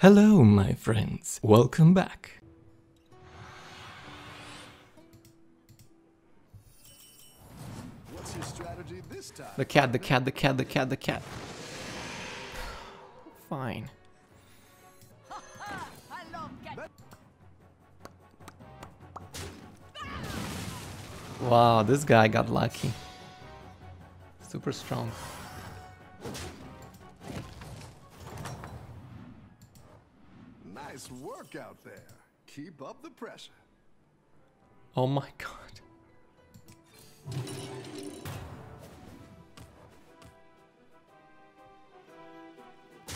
Hello, my friends. Welcome back. What's your strategy this time? The cat, the cat, the cat, the cat, the cat. Fine. I love get Wow, this guy got lucky. Super strong. Nice work out there. Keep up the pressure. Oh my god.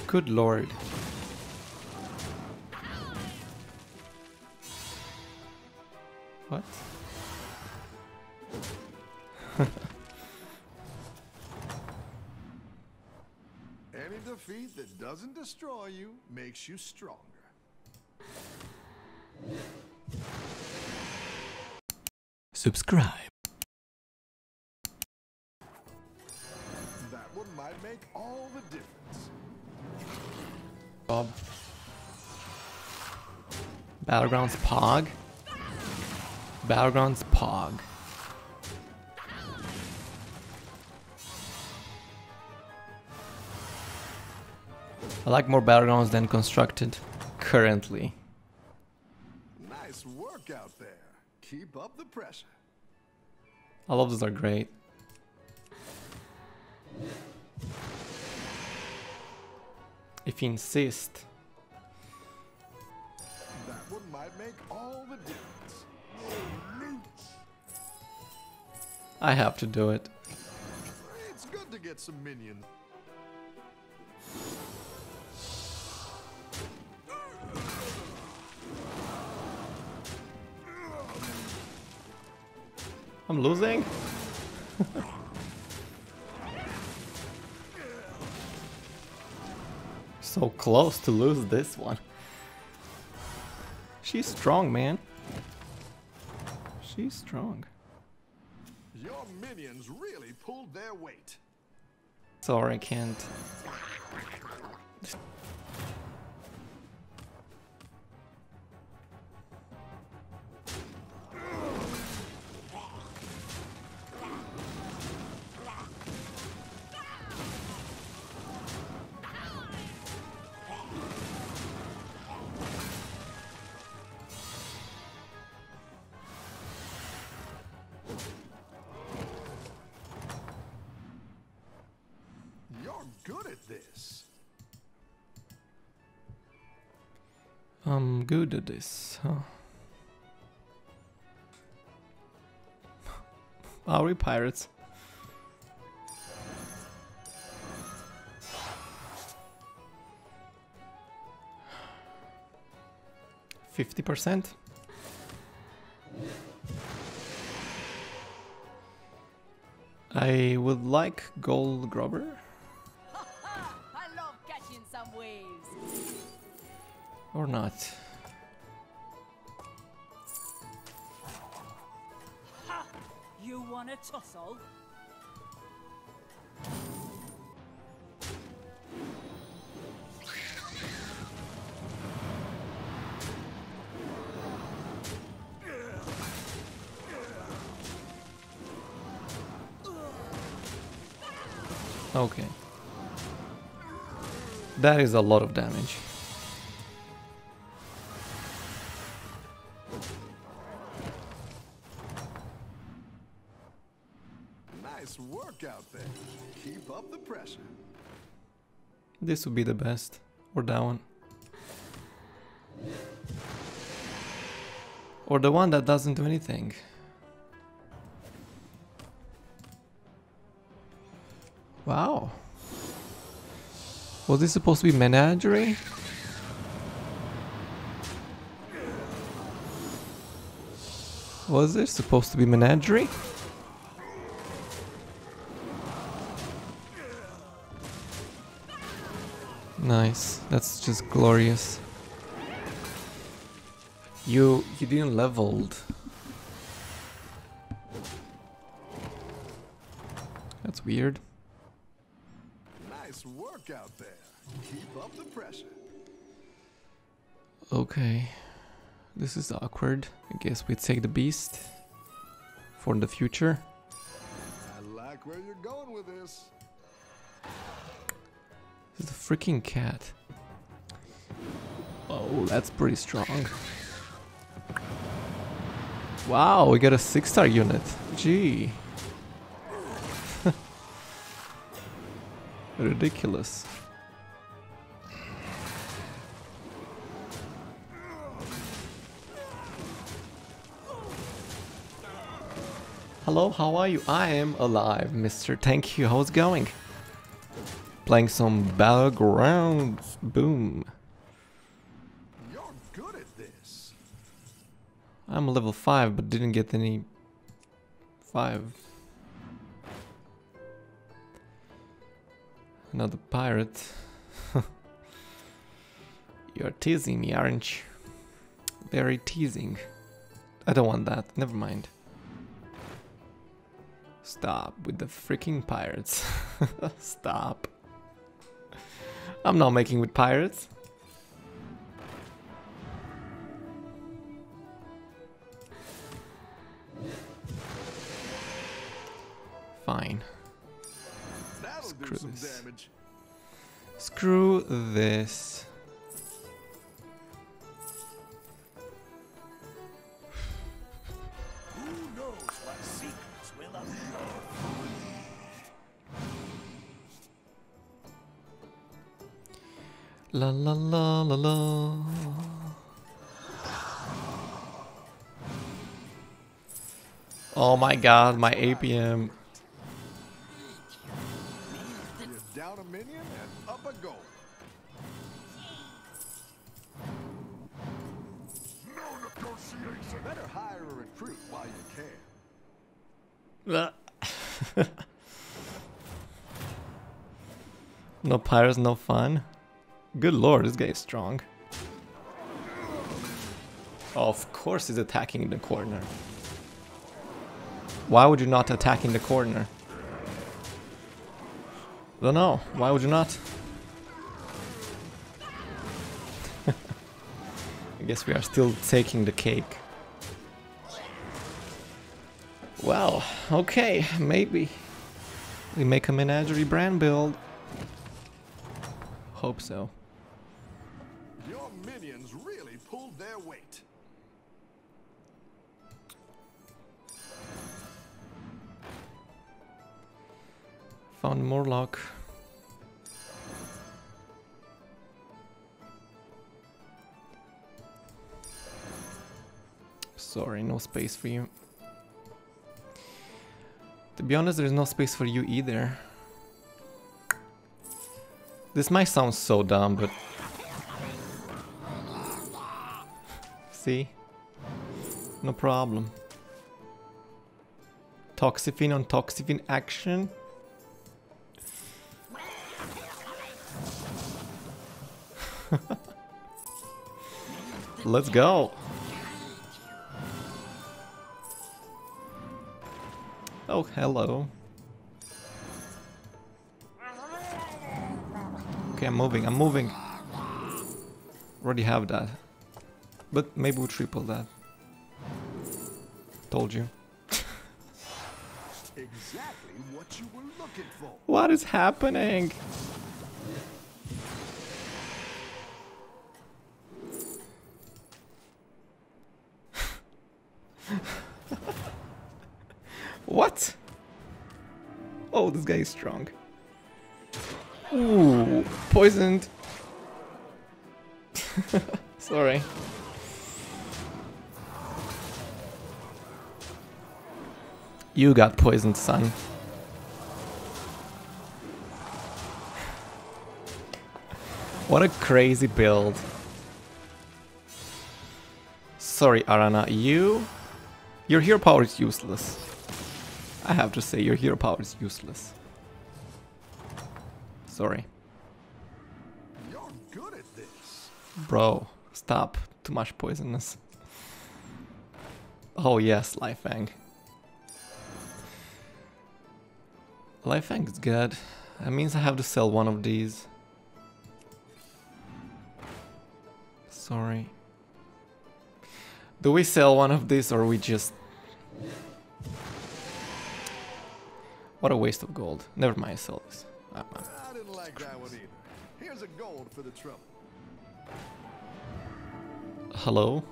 Good lord. What? Any defeat that doesn't destroy you makes you stronger. Subscribe. That one might make all the difference. Bob. Battlegrounds Pog. Battlegrounds Pog. I like more Battlegrounds than Constructed currently. Nice work out there. Keep up the pressure. All of those are great. If you insist. That one might make all the difference. I have to do it. It's good to get some minions. I'm losing? so close to lose this one. She's strong, man. She's strong. Your minions really pulled their weight. Sorry, I can't. I'm good at this, huh? Are we pirates? Fifty percent. I would like Goldgrubber. Or not. You want a tussle? Okay. That is a lot of damage. Nice work out there. Keep up the pressure. This would be the best. Or that one. Or the one that doesn't do anything. Wow. Was this supposed to be menagerie? Was it supposed to be menagerie? Nice. That's just glorious. You you didn't leveled. That's weird. Nice work out there. Keep up the pressure. Okay. This is awkward. I guess we take the beast for the future. I like where you're going with this. This is the freaking cat. Oh, that's pretty strong. Wow, we got a six star unit. Gee. Ridiculous. Hello, how are you? I am alive, Mr. Thank you. How's it going? Playing some battlegrounds. Boom. You're good at this. I'm level 5 but didn't get any 5. Another pirate. You're teasing me, aren't you? Very teasing. I don't want that. Never mind. Stop with the freaking pirates. Stop. I'm not making with pirates. Fine. That'll Screw this. damage. Screw this. La la la la la. Oh my god, my APM. Down a minion and up a goal. No negotiation. Better hire a recruit while you can. no pirates, no fun. Good lord, this guy is strong. Of course he's attacking the corner. Why would you not attack in the corner? Don't know. Why would you not? I guess we are still taking the cake. Well, okay, maybe. We make a menagerie Brann build. Hope so. Minions really pulled their weight. Found Murloc. Sorry, no space for you. To be honest, there's no space for you either. This might sound so dumb, but... See? No problem. Toxifin on Toxifin action. Let's go. Oh, hello. Okay, I'm moving, I'm moving. Already have that. But maybe we triple that. Told you. Exactly what you were looking for. What is happening? what? Oh, this guy is strong. Ooh, poisoned. Sorry. You got poisoned, son. What a crazy build. Sorry, Arana, you... Your hero power is useless. I have to say, your hero power is useless. Sorry. You're good at this. Bro, stop. Too much poisonous. Oh yes, Lightfang. Lightfang is good. That means I have to sell one of these. Sorry. Do we sell one of these or we just... What a waste of gold. Never mind, sell this. I'm- I'm- I didn't like that one either. Here's a gold for the trouble. Hello?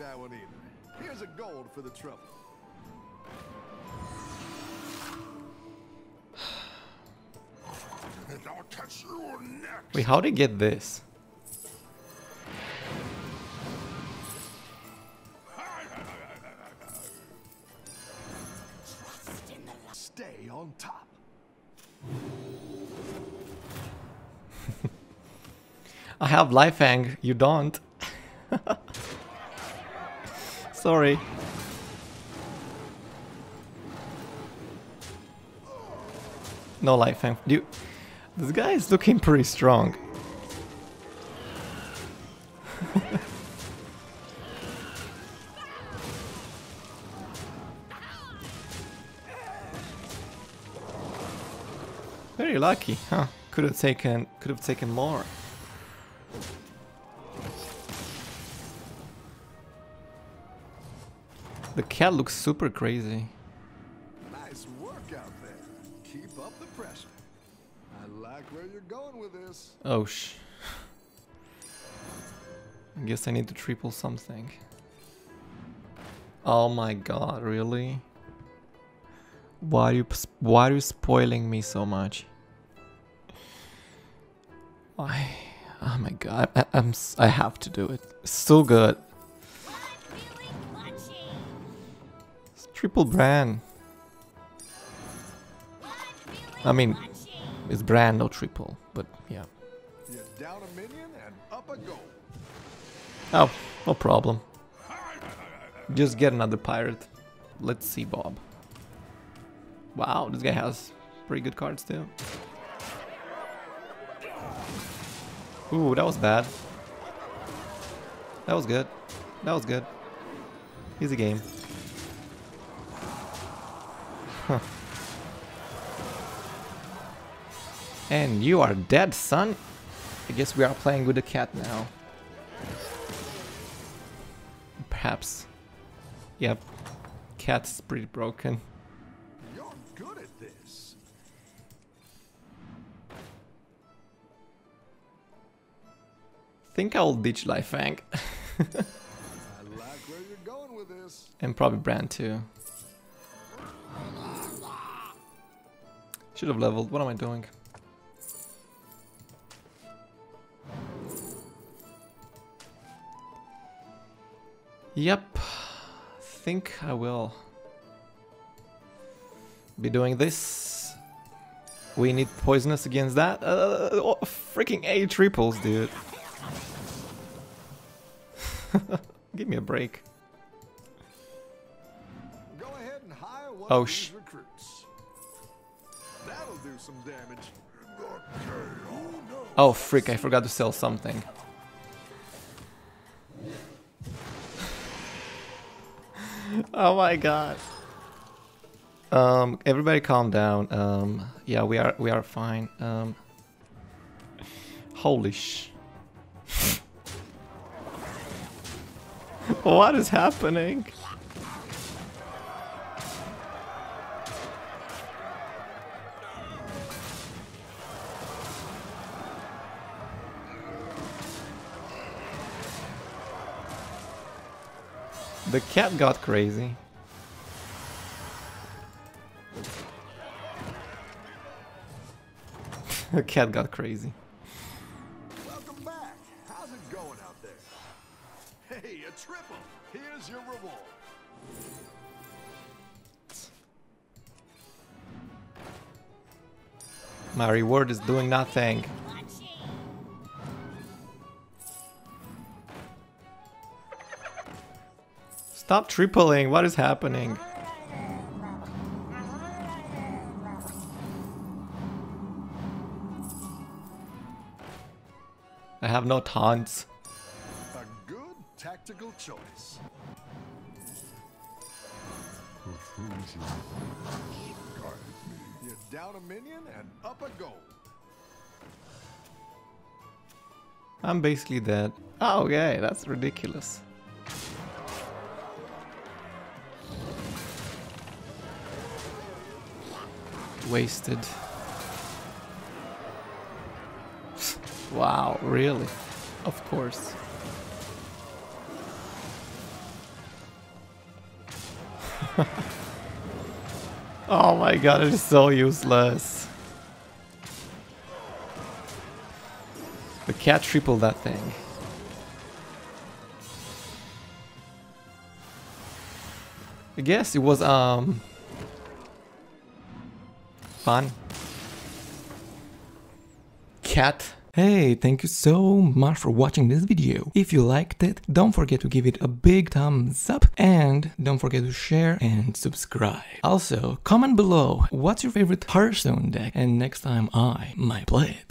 That one either. Here's a gold for the trouble. and I'll catch you next. Wait, how'd he get this? Stay on top. I have Lightfang, you don't. Sorry. No Lightfang. You, this guy is looking pretty strong. Very lucky, huh? Could have taken could have taken more. The cat looks super crazy. Nice work out there. Keep up the pressure. I like where you're going with this. Oh sh. I guess I need to triple something. Oh my god, really? Why are you why are you spoiling me so much? Why? Oh my god, I, I'm s- I have to do it. It's so good. Triple Brann. I mean, it's Brann, no triple, but yeah. Oh, no problem. Just get another pirate. Let's see, Bob. Wow, this guy has pretty good cards too. Ooh, that was bad. That was good. That was good. Easy game. Huh. And you are dead, son. I guess we are playing with the cat now. Perhaps. Yep. Cat's pretty broken. You're good at this. Think I'll ditch Lightfang. I like where you're going with this. and probably Brann too. Should have leveled. What am I doing? Yep. Think I will be doing this. We need poisonous against that. Uh, oh, freaking A triples, dude. Give me a break. Go ahead and hire one Oh, sh- Oh frick, I forgot to sell something. oh my god. Um everybody calm down. Um yeah, we are we are fine. Um Holy sh What is happening? The cat got crazy. the cat got crazy. Welcome back. How's it going out there? Hey, a triple. Here's your reward. My reward is doing nothing. Stop tripling. What is happening? I have no taunts. A good tactical choice. Profusion. Guided me. You down a minion and up a goal. I'm basically dead. Oh, okay, that's ridiculous. Wasted. wow, really? Of course. oh my god, it is so useless. The cat tripled that thing. I guess it was um fun. Cat. Hey, thank you so much for watching this video. If you liked it, don't forget to give it a big thumbs up and don't forget to share and subscribe. Also, comment below what's your favorite Hearthstone deck and next time I might play it.